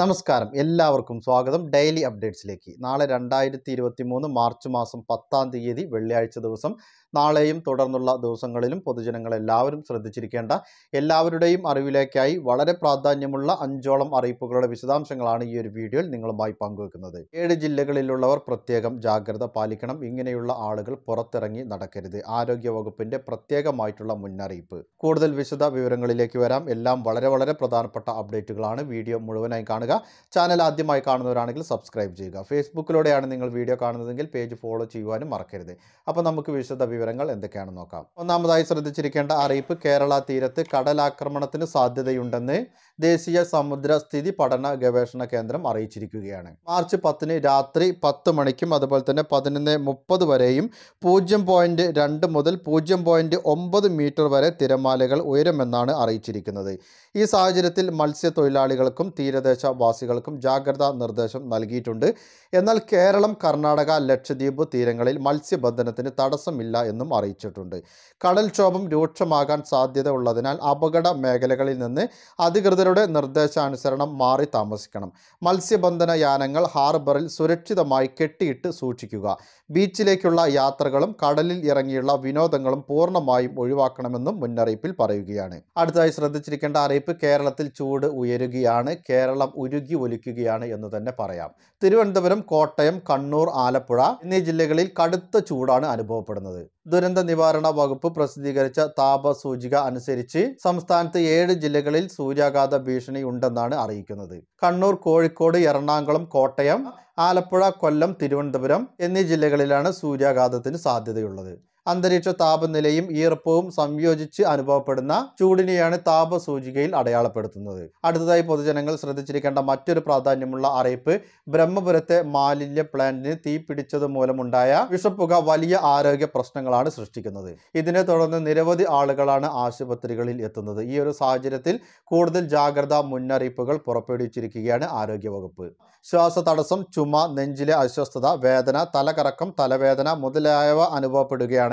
നമസ്കാരം. എല്ലാവർക്കും സ്വാഗതം. ഡെയിലി അപ്ഡേറ്റ്സിലേക്ക്. നാളെ രണ്ടായിരത്തി ഇരുപത്തി മൂന്ന് മാർച്ച് മാസം പത്താം തീയതി വെള്ളിയാഴ്ച ദിവസം. നാളെയും തുടർന്നുള്ള ദിവസങ്ങളിലും പൊതുജനങ്ങളെല്ലാവരും ശ്രദ്ധിച്ചിരിക്കേണ്ട എല്ലാവരുടെയും അറിവിലേക്കായി വളരെ പ്രാധാന്യമുള്ള അഞ്ചോളം അറിയിപ്പുകളുടെ വിശദാംശങ്ങളാണ് ഈ ഒരു വീഡിയോയിൽ നിങ്ങളുമായി പങ്കുവെക്കുന്നത്. ഏഴ് ജില്ലകളിലുള്ളവർ പ്രത്യേകം ജാഗ്രത പാലിക്കണം. ഇങ്ങനെയുള്ള ആളുകൾ പുറത്തിറങ്ങി നടക്കരുത്. ആരോഗ്യ വകുപ്പിന്റെ പ്രത്യേകമായിട്ടുള്ള മുന്നറിയിപ്പ്. കൂടുതൽ വിശദ വിവരങ്ങളിലേക്ക് വരാം. എല്ലാം വളരെ വളരെ പ്രധാനപ്പെട്ട അപ്ഡേറ്റുകളാണ്. വീഡിയോ മുഴുവനായി കാണുക ചാനൽ ആദ്യമായി കാണുന്നവരാണെങ്കിൽ സബ്സ്ക്രൈബ് ചെയ്യുക. ഫേസ്ബുക്കിലൂടെയാണ് നിങ്ങൾ വീഡിയോ കാണുന്നതെങ്കിൽ പേജ് ഫോളോ ചെയ്യുവാനും മറക്കരുത്. അപ്പോൾ നമുക്ക് വിശദ വിവരങ്ങൾ എന്തൊക്കെയാണെന്ന് നോക്കാം. ഒന്നാമതായി ശ്രദ്ധിച്ചിരിക്കേണ്ട അറിയിപ്പ് കേരള തീരത്ത് കടലാക്രമണത്തിന് സാധ്യതയുണ്ടെന്ന് ദേശീയ സമുദ്ര സ്ഥിതി പഠന ഗവേഷണ കേന്ദ്രം അറിയിച്ചിരിക്കുകയാണ്. മാർച്ച് പത്തിന് രാത്രി പത്ത് മണിക്കും അതുപോലെ തന്നെ പതിനൊന്ന് മുപ്പത് വരെയും പൂജ്യം പോയിന്റ് രണ്ട് മുതൽ പൂജ്യം പോയിന്റ് ഒമ്പത് മീറ്റർ വരെ തിരമാലകൾ ഉയരുമെന്നാണ് അറിയിച്ചിരിക്കുന്നത്. ഈ സാഹചര്യത്തിൽ മത്സ്യത്തൊഴിലാളികൾക്കും തീരദേശവാസികൾക്കും ജാഗ്രതാ നിർദ്ദേശം നൽകിയിട്ടുണ്ട്. എന്നാൽ കേരളം കർണാടക ലക്ഷദ്വീപ് തീരങ്ങളിൽ മത്സ്യബന്ധനത്തിന് തടസ്സമില്ല എന്നും അറിയിച്ചിട്ടുണ്ട്. കടൽക്ഷോഭം രൂക്ഷമാകാൻ സാധ്യത ഉള്ളതിനാൽ അപകട മേഖലകളിൽ നിന്ന് അധികൃതരുടെ നിർദ്ദേശാനുസരണം മാറി താമസിക്കണം. മത്സ്യബന്ധന യാനങ്ങൾ ഹാർബറിൽ സുരക്ഷിതമായി കെട്ടിയിട്ട് സൂക്ഷിക്കുക. ബീച്ചിലേക്കുള്ള യാത്രകളും കടലിൽ ഇറങ്ങിയുള്ള വിനോദങ്ങളും പൂർണമായും ഒഴിവാക്കണമെന്നും മുന്നറിയിപ്പിൽ പറയുകയാണ്. അടുത്തതായി ശ്രദ്ധിച്ചിരിക്കേണ്ട അറിയിപ്പ് കേരളത്തിൽ ചൂട് ഉയരുകയാണ്. കേരളം ഉരുകി ഒലിക്കുകയാണ് എന്ന് തന്നെ പറയാം. തിരുവനന്തപുരം കോട്ടയം കണ്ണൂർ ആലപ്പുഴ എന്നീ ജില്ലകളിൽ കടുത്ത ചൂടാണ് അനുഭവപ്പെടുന്നത്. ദുരന്ത നിവാരണ വകുപ്പ് പ്രസിദ്ധീകരിച്ച താപസൂചിക അനുസരിച്ച് സംസ്ഥാനത്ത് ഏഴ് ജില്ലകളിൽ സൂര്യാഘാത ഭീഷണി ഉണ്ടെന്നാണ് അറിയിക്കുന്നത്. കണ്ണൂർ കോഴിക്കോട് എറണാകുളം കോട്ടയം ആലപ്പുഴ കൊല്ലം തിരുവനന്തപുരം എന്നീ ജില്ലകളിലാണ് സൂര്യാഘാതത്തിന് സാധ്യതയുള്ളത്. അന്തരീക്ഷ താപനിലയും ഈർപ്പവും സംയോജിച്ച് അനുഭവപ്പെടുന്ന ചൂടിനെയാണ് താപസൂചികയിൽ അടയാളപ്പെടുത്തുന്നത്. അടുത്തതായി പൊതുജനങ്ങൾ ശ്രദ്ധിച്ചിരിക്കേണ്ട മറ്റൊരു പ്രാധാന്യമുള്ള അറിയിപ്പ് ബ്രഹ്മപുരത്തെ മാലിന്യ പ്ലാന്റിന് തീ പിടിച്ചത് മൂലമുണ്ടായ വിഷപ്പുക വലിയ ആരോഗ്യ പ്രശ്നങ്ങളാണ് സൃഷ്ടിക്കുന്നത്. ഇതിനെ തുടർന്ന് നിരവധി ആളുകളാണ് ആശുപത്രികളിൽ എത്തുന്നത്. ഈ ഒരു സാഹചര്യത്തിൽ കൂടുതൽ ജാഗ്രതാ മുന്നറിയിപ്പുകൾ പുറപ്പെടുവിച്ചിരിക്കുകയാണ് ആരോഗ്യവകുപ്പ്. ശ്വാസതടസ്സം ചുമ നെഞ്ചിലെ അസ്വസ്ഥത വേദന തലകറക്കം തലവേദന മുതലായവ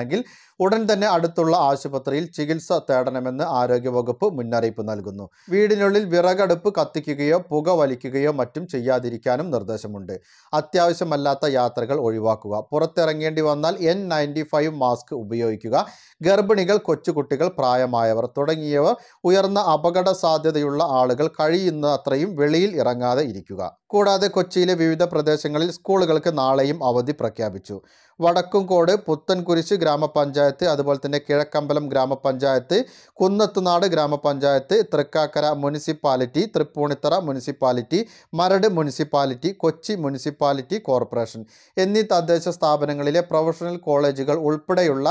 അനുഭവപ്പെടുകയാണെങ്കിൽ ഉടൻ തന്നെ അടുത്തുള്ള ആശുപത്രിയിൽ ചികിത്സ തേടണമെന്ന് ആരോഗ്യവകുപ്പ് മുന്നറിയിപ്പ് നൽകുന്നു. വീടിനുള്ളിൽ വിറകടുപ്പ് കത്തിക്കുകയോ പുക വലിക്കുകയോ മറ്റും ചെയ്യാതിരിക്കാനും നിർദ്ദേശമുണ്ട്. അത്യാവശ്യമല്ലാത്ത യാത്രകൾ ഒഴിവാക്കുക. പുറത്തിറങ്ങേണ്ടി വന്നാൽ എൻ നയന്റി മാസ്ക് ഉപയോഗിക്കുക. ഗർഭിണികൾ കൊച്ചുകുട്ടികൾ പ്രായമായവർ തുടങ്ങിയവർ ഉയർന്ന അപകട സാധ്യതയുള്ള ആളുകൾ കഴിയുന്ന അത്രയും വെളിയിൽ ഇറങ്ങാതെ ഇരിക്കുക. കൂടാതെ കൊച്ചിയിലെ വിവിധ പ്രദേശങ്ങളിൽ സ്കൂളുകൾക്ക് നാളെയും അവധി പ്രഖ്യാപിച്ചു. വടക്കുംകോട് പുത്തൻകുരിശ് ഗ്രാമപഞ്ചായത്ത് അതുപോലെ തന്നെ കിഴക്കമ്പലം ഗ്രാമപഞ്ചായത്ത് കുന്നത്തുനാട് ഗ്രാമപഞ്ചായത്ത് Thrikkakara municipality Tripunithura municipality Maradu municipality Kochi municipality corporation എന്നീ തദ്ദേശ സ്ഥാപനങ്ങളിലെ പ്രൊഫഷണൽ കോളേജുകൾ ഉൾപ്പെടെയുള്ള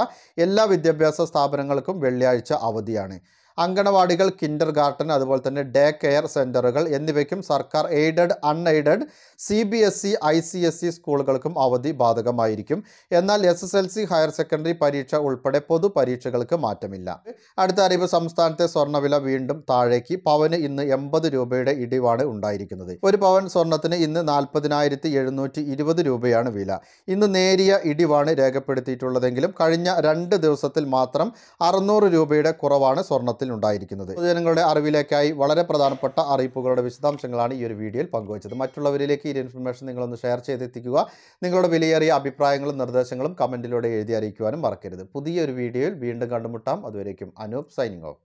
എല്ലാ വിദ്യാഭ്യാസ സ്ഥാപനങ്ങൾക്കും വെള്ളിയാഴ്ച അവധിയാണ്. അങ്കണവാടികൾ കിൻഡർ ഗാർട്ടൻ അതുപോലെ തന്നെ ഡേ കെയർ സെന്ററുകൾ എന്നിവയ്ക്കും സർക്കാർ aided unaided C B S E I C S E സ്കൂളുകൾക്കും അവധി ബാധകമായിരിക്കും. എന്നാൽ S S L C higher secondary പരീക്ഷ ഉൾപ്പെടെ പൊതു പരീക്ഷകൾക്ക് മാറ്റമില്ല. അടുത്ത അറിവ് സംസ്ഥാനത്തെ സ്വർണവില വീണ്ടും താഴേക്ക്. പവന് ഇന്ന് എൺപത് രൂപയുടെ ഇടിവാണ് ഉണ്ടായിരിക്കുന്നത്. ഒരു പവൻ സ്വർണത്തിന് ഇന്ന് നാൽപ്പതിനായിരത്തി എഴുന്നൂറ്റി ഇരുപത് രൂപയാണ് വില. ഇന്ന് നേരിയ ഇടിവാണ് രേഖപ്പെടുത്തിയിട്ടുള്ളതെങ്കിലും കഴിഞ്ഞ രണ്ട് ദിവസത്തിൽ മാത്രം അറുന്നൂറ് രൂപയുടെ കുറവാണ് സ്വർണത്തിൽ ഉണ്ടായിരിക്കുന്നത് പൊതുജനങ്ങളുടെ അറിവിലേക്കായി വളരെ പ്രധാനപ്പെട്ട അറിയിപ്പുകളുടെ വിശദാംശങ്ങളാണ് ഈ ഒരു വീഡിയോയിൽ പങ്കുവച്ചത്. മറ്റുള്ളവരിലേക്ക് ഈ ഇൻഫർമേഷൻ നിങ്ങളൊന്ന് ഷെയർ ചെയ്തെത്തിക്കുക. നിങ്ങളുടെ വിലയേറിയ അഭിപ്രായങ്ങളും നിർദ്ദേശങ്ങളും കമന്റിലൂടെ എഴുതി അറിയിക്കുവാനും മറക്കരുത്. പുതിയൊരു വീഡിയോയിൽ വീണ്ടും കണ്ടുമുട്ടാം. അതുവരേക്കും അനൂപ് സൈനിങ് ഓഫ്.